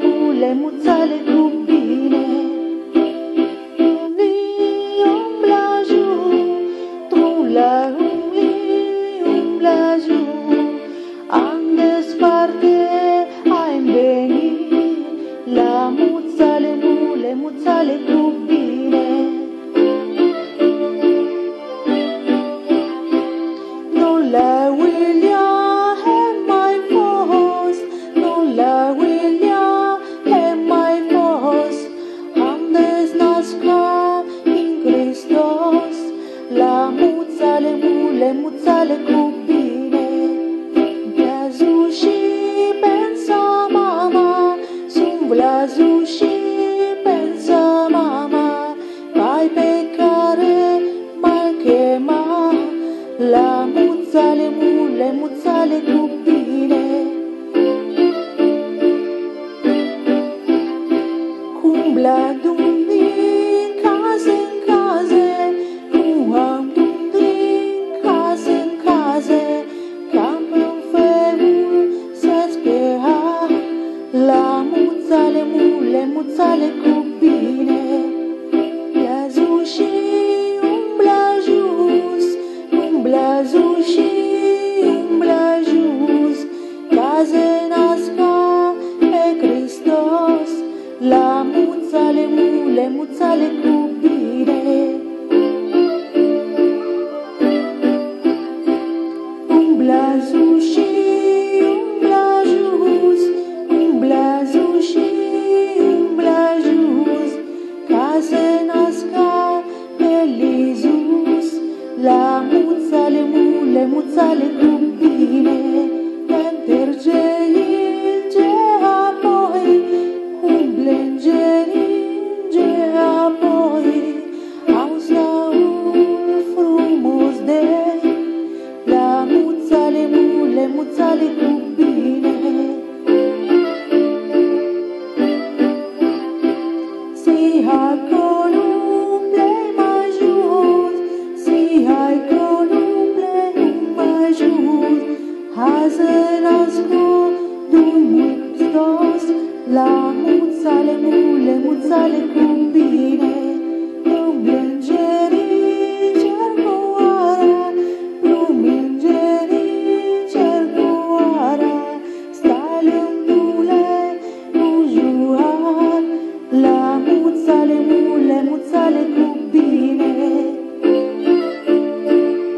mule, muțale cu bine. Ni umbla jur, trula umli, umbla jur. Am desparte, ai venit la muțale, mule, muțale cu bine. Nu muțale, mule, muțale cu bine. Blazu și pensa mama, sunt blazu și pensa mama, pai pe care m-ai chemat. La muțale, mule, muțale cu bine muțale, mule, muțale cu bine. Blazu și umbla jos, umbla jos și umbla jos, ca să nasca pe Hristos, la muțale, mule, muțale cu ca să nasca pe la mutsa le mule mutsa le kumbi